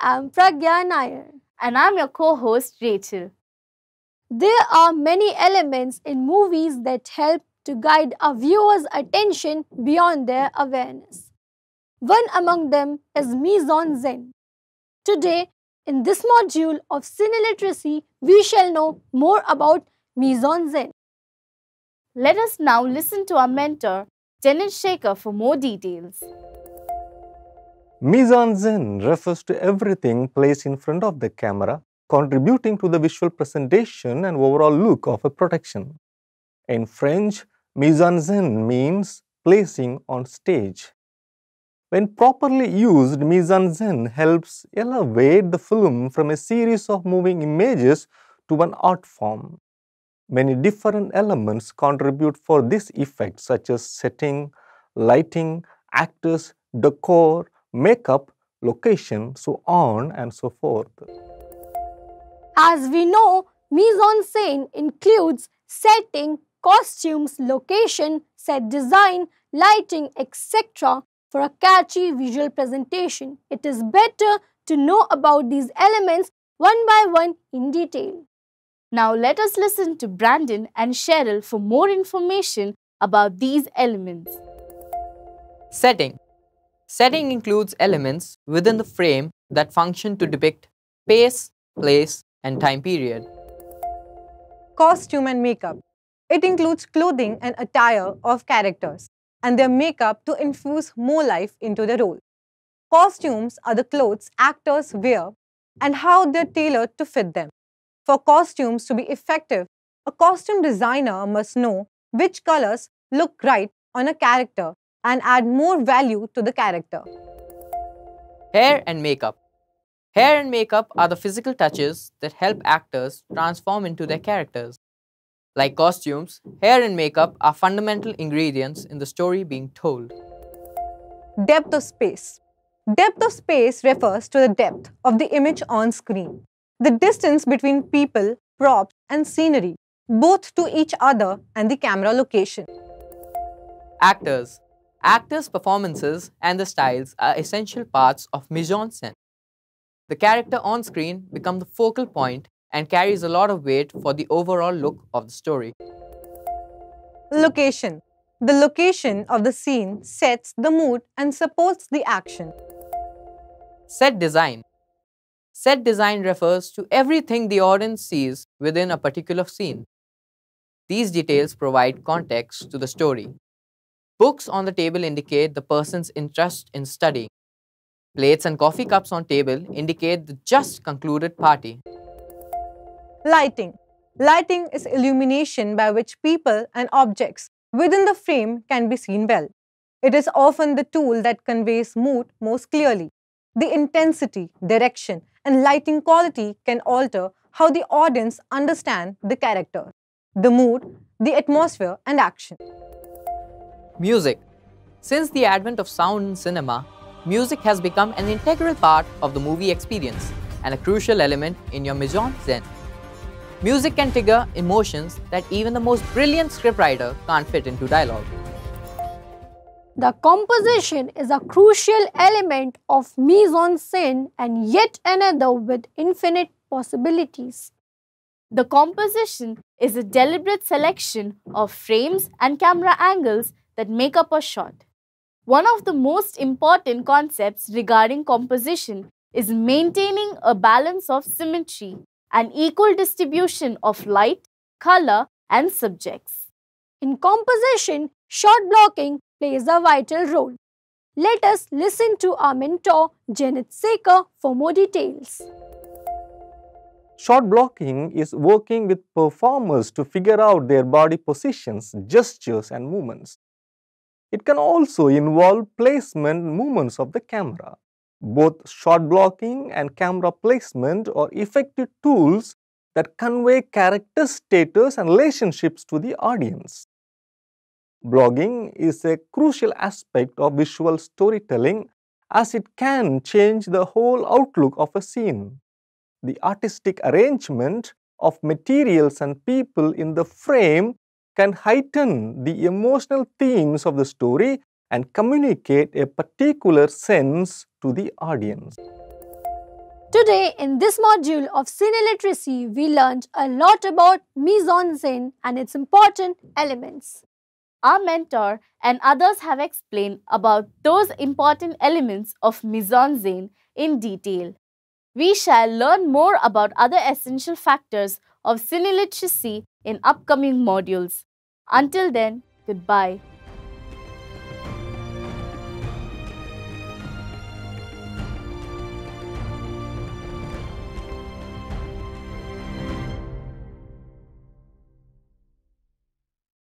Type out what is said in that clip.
am Pragya Nair. And I'm your co host, Rachel. There are many elements in movies that help to guide a viewer's attention beyond their awareness. One among them is mise en scène. Today, in this module of Cine Literacy, we shall know more about mise en scène. Let us now listen to our mentor, Janet Shaker, for more details. Mise en scène refers to everything placed in front of the camera, contributing to the visual presentation and overall look of a production. In French, mise en scène means placing on stage. When properly used, mise en scène helps elevate the film from a series of moving images to an art form. Many different elements contribute for this effect such as setting, lighting, actors, decor, makeup, location, so on and so forth. As we know, mise en scène includes setting, costumes, location, set design, lighting, etc. for a catchy visual presentation. It is better to know about these elements one by one in detail. Now let us listen to Brandon and Cheryl for more information about these elements. Setting Setting includes elements within the frame that function to depict space, place, and time period. Costume and makeup. It includes clothing and attire of characters and their makeup to infuse more life into the role. Costumes are the clothes actors wear and how they're tailored to fit them. For costumes to be effective, a costume designer must know which colors look right on a character and add more value to the character. Hair and makeup. Hair and makeup are the physical touches that help actors transform into their characters. Like costumes, hair and makeup are fundamental ingredients in the story being told. Depth of space. Depth of space refers to the depth of the image on screen the distance between people, props, and scenery, both to each other and the camera location. Actors. Actors' performances and the styles are essential parts of mise en scène. The character on screen becomes the focal point and carries a lot of weight for the overall look of the story. Location. The location of the scene sets the mood and supports the action. Set design. Set design refers to everything the audience sees within a particular scene. These details provide context to the story. Books on the table indicate the person's interest in studying. Plates and coffee cups on table indicate the just concluded party. Lighting. Lighting is illumination by which people and objects within the frame can be seen well. It is often the tool that conveys mood most clearly. The intensity, direction, and lighting quality can alter how the audience understand the character, the mood, the atmosphere, and action. Music. Since the advent of sound in cinema, music has become an integral part of the movie experience and a crucial element in your mise en scène. Music can trigger emotions that even the most brilliant scriptwriter can't fit into dialogue. The composition is a crucial element of mise en scène and yet another with infinite possibilities. The composition is a deliberate selection of frames and camera angles that make up a shot. One of the most important concepts regarding composition is maintaining a balance of symmetry and equal distribution of light, color, and subjects. In composition, shot blocking plays a vital role. Let us listen to our mentor Janet Shaker for more details. Shot blocking is working with performers to figure out their body positions, gestures and movements. It can also involve placement movements of the camera. Both shot blocking and camera placement are effective tools that convey character status and relationships to the audience. Blocking is a crucial aspect of visual storytelling as it can change the whole outlook of a scene. The artistic arrangement of materials and people in the frame can heighten the emotional themes of the story and communicate a particular sense to the audience. Today, in this module of Cine Literacy, we learned a lot about mise-en-scène and its important elements. Our mentor and others have explained about those important elements of mise-en-scène in detail. We shall learn more about other essential factors of cine literacy in upcoming modules. Until then, goodbye.